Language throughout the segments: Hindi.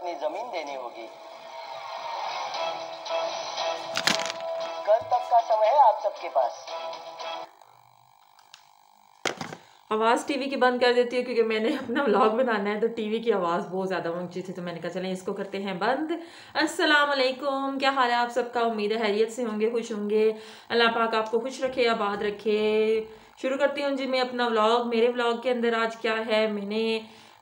अपनी ज़मीन देनी होगी। कल तक का समय है आप सबके पास। आवाज़ टीवी की बंद कर देती हूँ क्योंकि मैंने अपना व्लॉग बनाना है तो टीवी की आवाज़ बहुत ज़्यादा ऊँची थी तो मैंने कहा चलें इसको करते हैं बंद। अस्सलाम वालेकुम क्या हाल है आप सबका? उम्मीद है हैरियत से होंगे, खुश होंगे। अल्लाह पाक आपको खुश रखे, आबाद रखे। शुरू करती हूँ जी मैं अपना व्लॉग मेरे व्लॉग के अंदर आज क्या है? मैंने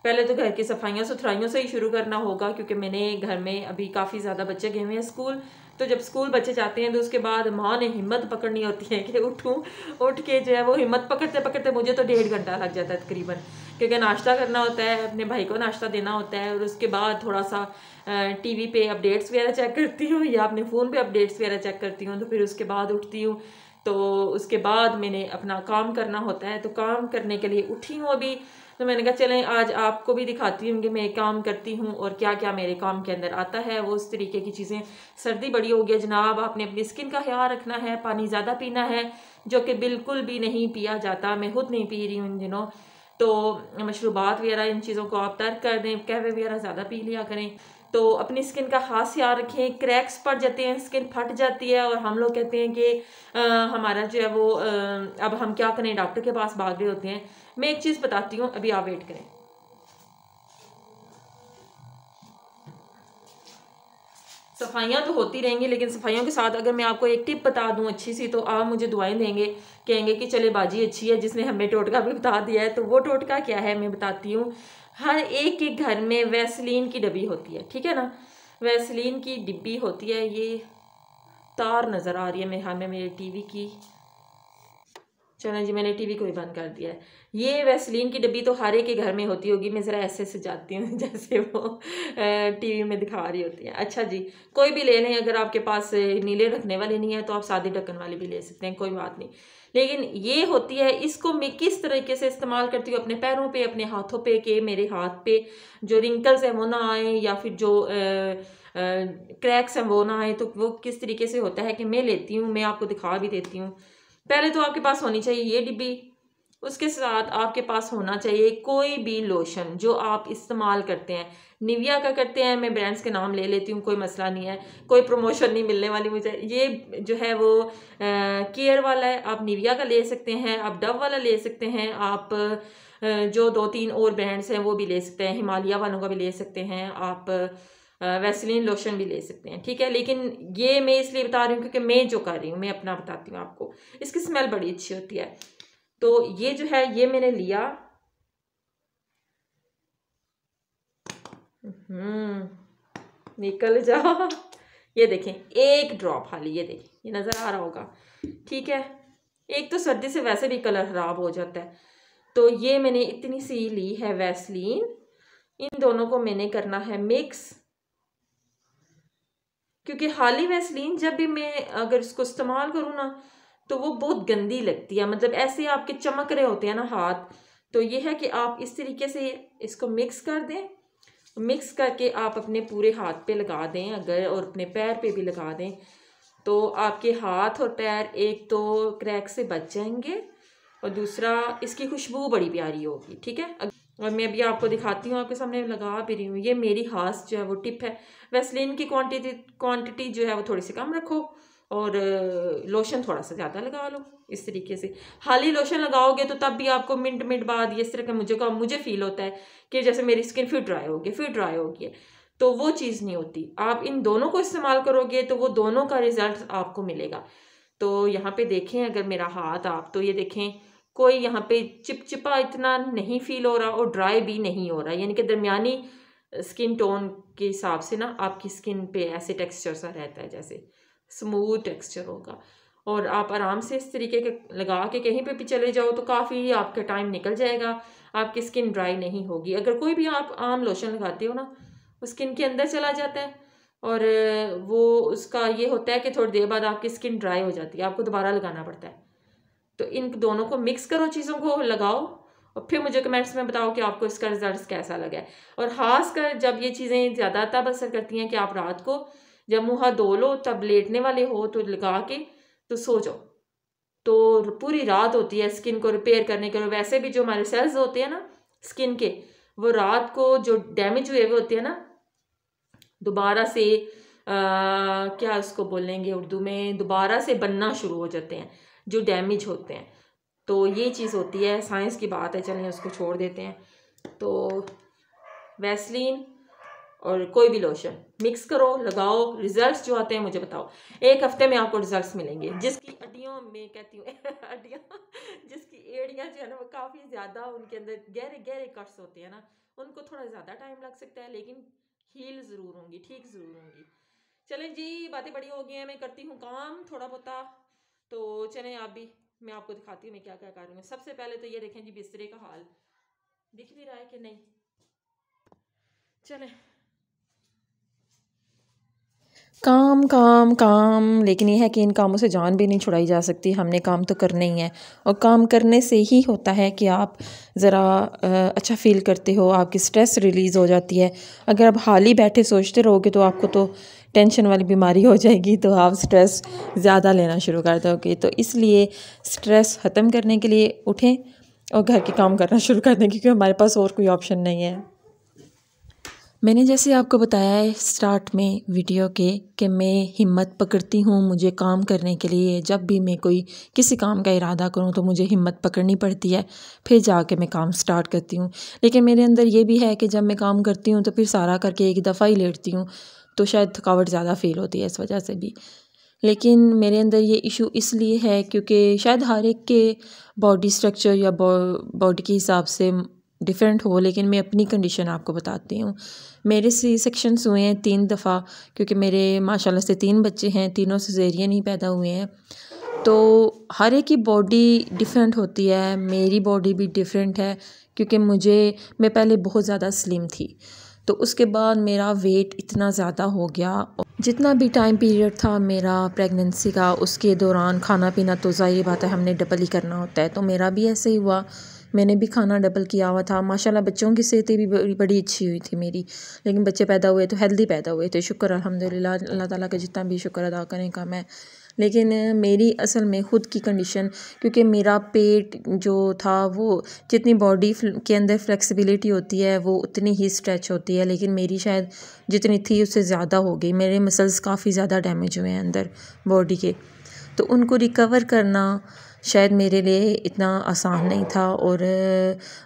पहले तो घर की सफाइयाँ सुथराइयों से ही शुरू करना होगा, क्योंकि मैंने घर में अभी काफ़ी ज़्यादा बच्चे गए हुए हैं स्कूल। तो जब स्कूल बच्चे जाते हैं तो उसके बाद माँ ने हिम्मत पकड़नी होती है कि उठूँ, उठ के जो है वो हिम्मत पकड़ते पकड़ते मुझे तो डेढ़ घंटा लग जाता है तकरीबन। क्योंकि नाश्ता करना होता है, अपने भाई को नाश्ता देना होता है, और उसके बाद थोड़ा सा टीवी पे अपडेट्स वगैरह चेक करती हूँ, या अपने फ़ोन पे अपडेट्स वगैरह चेक करती हूँ तो फिर उसके बाद उठती हूँ। तो उसके बाद मैंने अपना काम करना होता है तो काम करने के लिए उठी हूँ अभी। तो मैंने कहा चलें आज आपको भी दिखाती हूँ कि मैं काम करती हूँ और क्या क्या मेरे काम के अंदर आता है। वो उस तरीके की चीज़ें सर्दी बड़ी हो गई जनाब आपने अपनी स्किन का ख्याल रखना है पानी ज़्यादा पीना है जो कि बिल्कुल भी नहीं पिया जाता मैं खुद नहीं पी रही हूँ इन दिनों। तो मशरूबात वगैरह इन चीज़ों को आप तर्क कर दें कहवे वगैरह ज़्यादा पी लिया करें। तो अपनी स्किन का खास ख्याल रखें क्रैक्स पड़ जाते हैं स्किन फट जाती है और हम लोग कहते हैं कि आ, हमारा जो है वो आ, अब हम क्या करें डॉक्टर के पास भाग रहे होते हैं। मैं एक चीज़ बताती हूँ, अभी आप वेट करें। सफाइयाँ तो होती रहेंगी, लेकिन सफाइयों के साथ अगर मैं आपको एक टिप बता दूँ अच्छी सी तो आप मुझे दुआएँ देंगे, कहेंगे कि चले बाजी अच्छी है, जिसने हमें टोटका भी बता दिया है तो वो टोटका क्या है, मैं बताती हूँ। हर एक के घर में वैसलीन की डब्बी होती है, ठीक है ना? वैसलीन की डिब्बी होती है, ये तार नज़र आ रही है मेरे हाथ में, मेरे टीवी की। चलो जी, मैंने टीवी को भी बंद कर दिया है। ये वैसलीन की डब्बी तो हर एक के घर में होती होगी, मैं ज़रा ऐसे जाती हूँ, जैसे वो टीवी में दिखा रही होती है। अच्छा जी, कोई भी ले लें, अगर आपके पास नीले रखने वाले नहीं है तो आप सादे ढक्कन वाले भी ले सकते हैं, कोई बात नहीं। लेकिन ये होती है, इसको मैं किस तरीके से इस्तेमाल करती हूँ, अपने पैरों पे, अपने हाथों पे, के मेरे हाथ पे जो रिंकल्स हैं वो ना आए, या फिर जो क्रैक्स हैं वो ना आए तो वो किस तरीके से होता है कि मैं लेती हूँ, मैं आपको दिखा भी देती हूँ। पहले तो आपके पास होनी चाहिए ये डिब्बी। उसके साथ आपके पास होना चाहिए कोई भी लोशन जो आप इस्तेमाल करते हैं। निविया का करते हैं मैं ब्रांड्स के नाम ले लेती हूँ कोई मसला नहीं है कोई प्रमोशन नहीं मिलने वाली मुझे। ये जो है वो केयर वाला है आप निविया का ले सकते हैं आप डव वाला ले सकते हैं आप आ, जो दो तीन और ब्रांड्स हैं वो भी ले सकते हैं हिमालय वालों का भी ले सकते हैं आप वैसलिन लोशन भी ले सकते हैं, ठीक है? लेकिन ये मैं इसलिए बता रही हूँ क्योंकि मैं जो कर रही हूँ, मैं अपना बताती हूँ आपको। इसकी स्मेल बड़ी अच्छी होती है। तो ये जो है, ये मैंने लिया। हम्म निकल जाओ ये देखें, एक ड्रॉप खाली, ये देखें, ये नज़र आ रहा होगा, ठीक है? एक तो सर्दी से वैसे भी कलर ख़राब हो जाता है। तो ये मैंने इतनी सी ली है वैसलीन इन दोनों को मैंने करना है मिक्स क्योंकि हाली वैसलीन जब भी मैं अगर इसको इस्तेमाल करूँ ना तो वो बहुत गंदी लगती है। मतलब ऐसे आपके चमक रहे होते हैं ना हाथ तो ये है कि आप इस तरीके से इसको मिक्स कर दें। मिक्स करके आप अपने पूरे हाथ पे लगा दें अगर, और अपने पैर पे भी लगा दें। तो आपके हाथ और पैर एक तो क्रैक से बच जाएँगे और दूसरा, इसकी खुशबू बड़ी प्यारी होगी, ठीक है? और मैं अभी आपको दिखाती हूँ, आपके सामने लगा भी रही हूँ। ये मेरी हाथ जो है वो टिप है। वैसलिन की क्वांटिटी क्वांटिटी जो है वो थोड़ी सी कम रखो और लोशन थोड़ा सा ज़्यादा लगा लो इस तरीके से। हाली लोशन लगाओगे तो तब भी आपको मिनट मिनट बाद ये इस तरह का मुझे का, मुझे फील होता है कि जैसे मेरी स्किन फिर ड्राई होगी, फिर ड्राई होगी। तो वो चीज़ नहीं होती। आप इन दोनों को इस्तेमाल करोगे तो वो दोनों का रिज़ल्ट आपको मिलेगा। तो यहाँ पे देखें, अगर मेरा हाथ, आप तो ये देखें कोई यहाँ पे चिपचिपा इतना नहीं फील हो रहा और ड्राई भी नहीं हो रहा। यानी कि दरमियानी स्किन टोन के हिसाब से ना आपकी स्किन पे ऐसे टेक्सचर सा रहता है जैसे स्मूथ टेक्सचर होगा। और आप आराम से इस तरीके के लगा के कहीं पे भी चले जाओ तो काफ़ी आपका टाइम निकल जाएगा, आपकी स्किन ड्राई नहीं होगी। अगर कोई भी आप आम लोशन लगाते हो ना, वो स्किन के अंदर चला जाता है और वो उसका ये होता है कि थोड़ी देर बाद आपकी स्किन ड्राई हो जाती है, आपको दोबारा लगाना पड़ता है। तो इन दोनों को मिक्स करो चीज़ों को लगाओ और फिर मुझे कमेंट्स में बताओ कि आपको इसका रिज़ल्ट कैसा लगा। है और ख़ास कर जब ये चीज़ें ज़्यादा तब असर करती हैं कि आप रात को जब मुँह हाथ धो लो तब लेटने वाले हो तो लगा के तो सो जाओ। तो पूरी रात होती है स्किन को रिपेयर करने के लिए। वैसे भी जो हमारे सेल्स होते हैं ना स्किन के वो रात को जो डैमेज हुए हुए होते हैं ना दोबारा से आ, क्या उसको बोलेंगे उर्दू में दोबारा से बनना शुरू हो जाते हैं। जो डैमेज होते हैं। तो ये चीज़ होती है साइंस की बात है, चलें उसको छोड़ देते हैं। तो वैसलीन और कोई भी लोशन मिक्स करो, लगाओ रिजल्ट्स जो आते हैं मुझे बताओ। एक हफ़्ते में आपको रिजल्ट्स मिलेंगे। जिसकी अड्डियों में, कहती हूँ अड्डियाँ जिसकी एड़ियाँ जो है ना, वो काफ़ी ज़्यादा उनके अंदर गहरे गहरे कट्स होते हैं ना, उनको थोड़ा ज़्यादा टाइम लग सकता है, लेकिन हील ज़रूर होंगी, ठीक ज़रूर होंगी। चलें जी, बातें बड़ी हो गई हैं, मैं करती हूँ काम थोड़ा बहुत तो चलें आप भी, मैं आपको दिखाती हूँ मैं क्या क्या कर रही हूँ। सबसे पहले तो ये देखें जी बिस्तरे का हाल। दिख भी रहा है कि नहीं? चलें। काम काम काम, लेकिन यह है कि इन कामों से जान भी नहीं छुड़ाई जा सकती। हमने काम तो करना ही है। और काम करने से ही होता है कि आप ज़रा अच्छा फील करते हो, आपकी स्ट्रेस रिलीज़ हो जाती है। अगर आप हाल ही बैठे सोचते रहोगे तो आपको तो टेंशन वाली बीमारी हो जाएगी तो आप स्ट्रेस ज़्यादा लेना शुरू कर दोगे। तो इसलिए स्ट्रेस ख़त्म करने के लिए उठें और घर के काम करना शुरू कर दें, क्योंकि हमारे पास और कोई ऑप्शन नहीं है। मैंने जैसे आपको बताया है स्टार्ट में वीडियो के, कि मैं हिम्मत पकड़ती हूँ मुझे काम करने के लिए। जब भी मैं कोई, किसी काम का इरादा करूँ तो मुझे हिम्मत पकड़नी पड़ती है, फिर जाके मैं काम स्टार्ट करती हूँ। लेकिन मेरे अंदर ये भी है कि जब मैं काम करती हूँ तो फिर सारा करके एक दफ़ा ही लेटती हूँ। तो शायद थकावट ज़्यादा फील होती है इस वजह से भी। लेकिन मेरे अंदर ये इशू इसलिए है क्योंकि शायद हर एक के बॉडी स्ट्रक्चर या बॉडी के हिसाब से डिफरेंट हो, लेकिन मैं अपनी कंडीशन आपको बताती हूँ। मेरे सी सेक्शंस हुए हैं तीन दफ़ा, क्योंकि मेरे माशाल्लाह से तीन बच्चे हैं, तीनों से सजेरियन ही पैदा हुए हैं। तो हर एक की बॉडी डिफरेंट होती है, मेरी बॉडी भी डिफरेंट है, क्योंकि मुझे, मैं पहले बहुत ज़्यादा स्लिम थी। तो उसके बाद मेरा वेट इतना ज़्यादा हो गया। जितना भी टाइम पीरियड था मेरा प्रेगनेंसी का, उसके दौरान खाना पीना तो ज़ाहिर बात है हमने डबल ही करना होता है। तो मेरा भी ऐसे ही हुआ। मैंने भी खाना डबल किया हुआ था। माशाल्लाह बच्चों की सेहत भी बड़ी बड़ी अच्छी हुई थी मेरी। लेकिन बच्चे पैदा हुए तो हेल्दी पैदा हुए थे। शुक्र अलहमदिल्ला अल्लाह ताला का जितना भी शुक्र अदा करें का मैं लेकिन मेरी असल में ख़ुद की कंडीशन क्योंकि मेरा पेट जो था वो जितनी बॉडी के अंदर फ्लेक्सिबिलिटी होती है, वो उतनी ही स्ट्रेच होती है। लेकिन मेरी शायद जितनी थी, उससे ज़्यादा हो गई। मेरे मसल्स काफ़ी ज़्यादा डैमेज हुए हैं अंदर बॉडी के। तो उनको रिकवर करना शायद मेरे लिए इतना आसान नहीं था और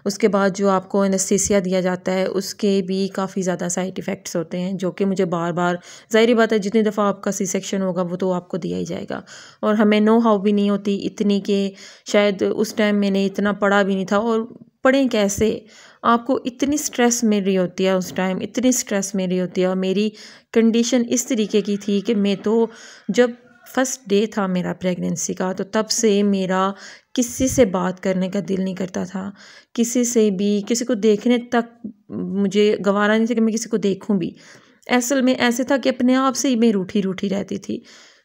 उसके बाद जो आपको एनेस्थीसिया दिया जाता है, उसके भी काफ़ी ज़्यादा साइड इफ़ेक्ट्स होते हैं, जो कि मुझे बार बार ज़ाहिर बात है जितनी दफ़ा आपका सी सेक्शन होगा, वो तो आपको दिया ही जाएगा। और हमें नो हाउ भी नहीं होती इतनी कि शायद उस टाइम मैंने इतना पढ़ा भी नहीं था और पढ़ें कैसे? आपको इतनी स्ट्रेस मिल रही होती है उस टाइम इतनी स्ट्रेस मिल रही होती है और मेरी कंडीशन इस तरीके की थी कि मैं तो जब फ़र्स्ट डे था मेरा प्रेगनेंसी का तो तब से मेरा किसी से बात करने का दिल नहीं करता था। किसी से भी, किसी को देखने तक मुझे गवारा नहीं था कि मैं किसी को देखूँ भी। असल में ऐसे था कि अपने आप से ही मैं रूठी रूठी रहती थी।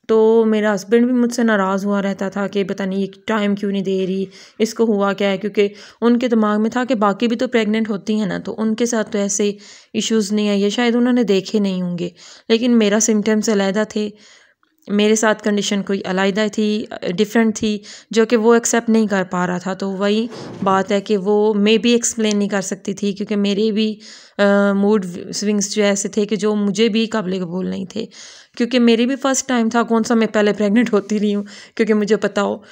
तो मेरा हस्बैंड भी मुझसे नाराज़ हुआ रहता था कि पता नहीं ये टाइम क्यों नहीं दे रही, इसको हुआ क्या है? क्योंकि उनके दिमाग में था कि बाकी भी तो प्रेग्नेंट होती हैं ना तो उनके साथ तो ऐसे इश्यूज़ नहीं है, ये शायद उन्होंने देखे नहीं होंगे। लेकिन मेरा सिम्टम्स अलहदा थे। मेरे साथ कंडीशन कोई अलहदा थी डिफरेंट थी, जो कि वो एक्सेप्ट नहीं कर पा रहा था। तो वही बात है कि वो मैं भी एक्सप्लेन नहीं कर सकती थी, क्योंकि मेरे भी मूड स्विंग्स जो ऐसे थे कि जो मुझे भी काबिल कबूल नहीं थे। क्योंकि मेरी भी फ़र्स्ट टाइम था, कौन सा मैं पहले प्रेग्नेंट होती रही हूँ, क्योंकि मुझे पता हो।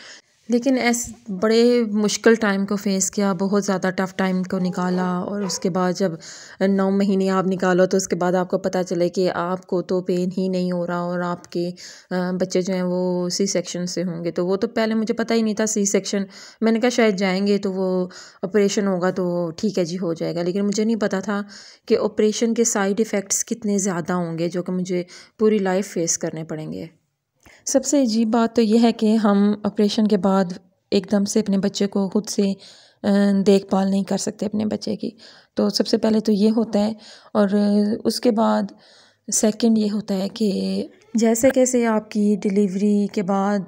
लेकिन ऐसे, बड़े मुश्किल टाइम को फेस किया, बहुत ज़्यादा टफ़ टाइम को निकाला और उसके बाद जब नौ महीने आप निकालो तो उसके बाद आपको पता चले कि आपको तो पेन ही नहीं हो रहा और आपके बच्चे जो हैं वो सी सेक्शन से होंगे। तो वो तो पहले मुझे पता ही नहीं था सी सेक्शन मैंने कहा शायद जाएँगे तो वो ऑपरेशन होगा तो ठीक है जी, हो जाएगा। लेकिन मुझे नहीं पता था कि ऑपरेशन के साइड इफ़ेक्ट्स कितने ज़्यादा होंगे जो कि मुझे पूरी लाइफ फेस करने पड़ेंगे। सबसे अजीब बात तो यह है कि हम ऑपरेशन के बाद एकदम से अपने बच्चे को खुद से देखभाल नहीं कर सकते अपने बच्चे की। तो सबसे पहले तो ये होता है और उसके बाद सेकंड ये होता है कि जैसे कैसे आपकी डिलीवरी के बाद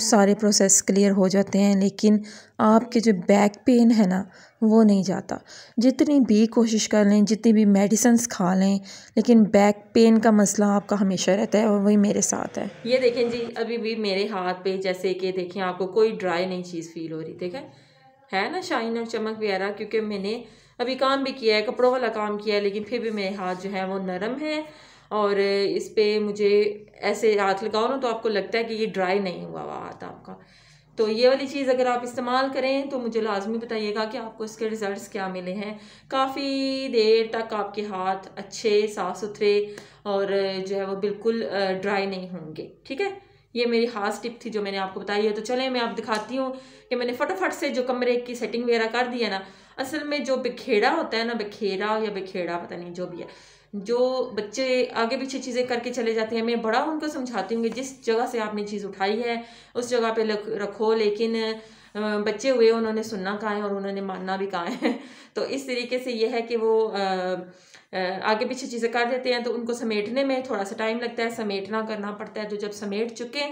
सारे प्रोसेस क्लियर हो जाते हैं, लेकिन आपके जो बैक पेन है ना वो नहीं जाता। जितनी भी कोशिश कर लें, जितनी भी मेडिसन्स खा लें, लेकिन बैक पेन का मसला आपका हमेशा रहता है और वही मेरे साथ है। ये देखें जी, अभी भी मेरे हाथ पे, जैसे कि देखें, आपको कोई ड्राई नहीं चीज़ फील हो रही, देखें। है ना शाइन और चमक वगैरह, क्योंकि मैंने अभी काम भी किया है, कपड़ों वाला काम किया है, लेकिन फिर भी मेरे हाथ जो है वो नरम है और इस पर मुझे ऐसे हाथ लगाओ ना तो आपको लगता है कि ये ड्राई नहीं हुआ हुआ हाथ आपका। तो ये वाली चीज़ अगर आप इस्तेमाल करें तो मुझे लाजमी बताइएगा कि आपको इसके रिज़ल्ट्स क्या मिले हैं। काफ़ी देर तक आपके हाथ अच्छे साफ़ सुथरे और जो है वो बिल्कुल ड्राई नहीं होंगे, ठीक है? ये मेरी खास टिप थी जो मैंने आपको बताई है। तो चले, मैं आप दिखाती हूँ कि मैंने फटाफट से जो कमरे की सेटिंग वगैरह कर दी है ना, असल में जो बिखेड़ा होता है ना, बिखेरा या बिखेड़ा, पता नहीं जो भी है जो बच्चे आगे पीछे चीज़ें करके चले जाते हैं, मैं बड़ा उनको समझाती हूँ कि जिस जगह से आपने चीज़ उठाई है, उस जगह पे रखो, लेकिन बच्चे हुए, उन्होंने सुनना कहा है और उन्होंने मानना भी कहा है। तो इस तरीके से यह है कि वो आगे पीछे चीज़ें कर देते हैं तो उनको समेटने में थोड़ा सा टाइम लगता है, समेटना करना पड़ता है तो जब समेट चुके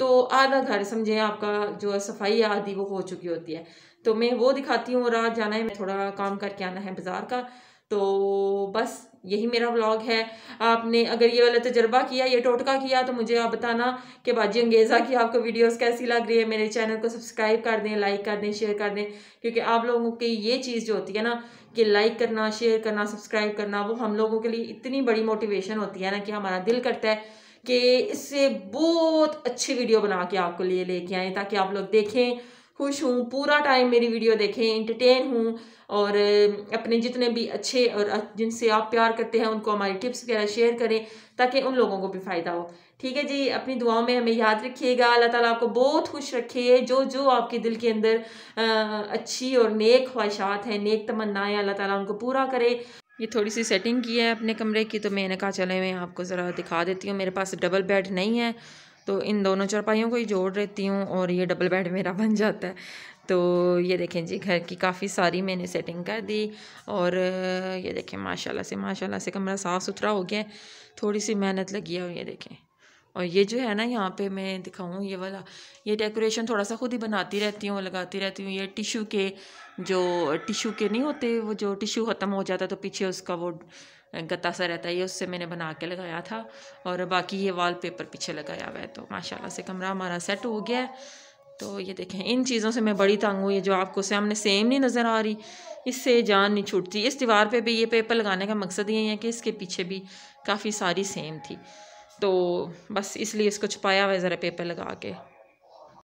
तो आधा घर समझें, आपका जो सफ़ाई आदि वो हो चुकी होती है। तो मैं वो दिखाती हूँ, और रात जाना है, मैं थोड़ा काम करके आना है बाज़ार का। तो बस यही मेरा व्लॉग है। आपने अगर ये वाला तजर्बा किया, ये टोटका किया तो मुझे आप बताना कि बाजी अंगेज़ा की आपको वीडियोस कैसी लग रही है। मेरे चैनल को सब्सक्राइब कर दें लाइक कर दें शेयर कर दें, क्योंकि आप लोगों की ये चीज़ जो होती है ना, कि लाइक करना शेयर करना सब्सक्राइब करना, वो हम लोगों के लिए इतनी बड़ी मोटिवेशन होती है ना, कि हमारा दिल करता है कि इससे बहुत अच्छी वीडियो बना के आपको लिए लेके आए, ताकि आप लोग देखें खुश हूँ, पूरा टाइम मेरी वीडियो देखें इंटरटेन हूँ और अपने जितने भी अच्छे और जिनसे आप प्यार करते हैं, उनको हमारी टिप्स वगैरह शेयर करें ताकि उन लोगों को भी फ़ायदा हो। ठीक है जी, अपनी दुआओं में हमें याद रखिएगा। अल्लाह ताला आपको बहुत खुश रखे, जो जो आपके दिल के अंदर अच्छी और नेक ख्वाहिशात हैं, नेक तमन्नाएँ, अल्लाह ताला उनको पूरा करे। ये थोड़ी सी सेटिंग की है अपने कमरे की तो मैंने कहा, चले, मैं आपको ज़रा दिखा देती हूँ। मेरे पास डबल बेड नहीं है। तो इन दोनों चौपाइयों को ही जोड़ रहती हूँ और ये डबल बेड मेरा बन जाता है। तो ये देखें जी, घर की काफ़ी सारी मैंने सेटिंग कर दी और, ये देखें, माशाल्लाह से माशाल्लाह से कमरा साफ़ सुथरा हो गया थोड़ी सी मेहनत लगी है और ये देखें। और ये जो है ना यहाँ पे मैं दिखाऊँ ये वाला, ये डेकोरेशन थोड़ा सा खुद ही बनाती रहती हूँ, लगाती रहती हूँ। ये टिशू के जो टिशू के नहीं होते, वो जो टिशू ख़त्म हो जाता तो पीछे उसका वो गत्ता सा रहता है, ये उससे मैंने बना के लगाया था और बाकी ये वाल पेपर पीछे लगाया हुआ है। तो माशाल्लाह से कमरा हमारा सेट हो गया है। तो ये देखें, इन चीज़ों से मैं बड़ी तंग हुई जो आपको सामने सेम नहीं नज़र आ रही, इससे जान नहीं छूटती। इस दीवार पे भी ये पेपर लगाने का मकसद ये है कि इसके पीछे भी काफ़ी सारी सेम थी। तो बस इसलिए इसको छुपाया हुआ है ज़रा पेपर लगा के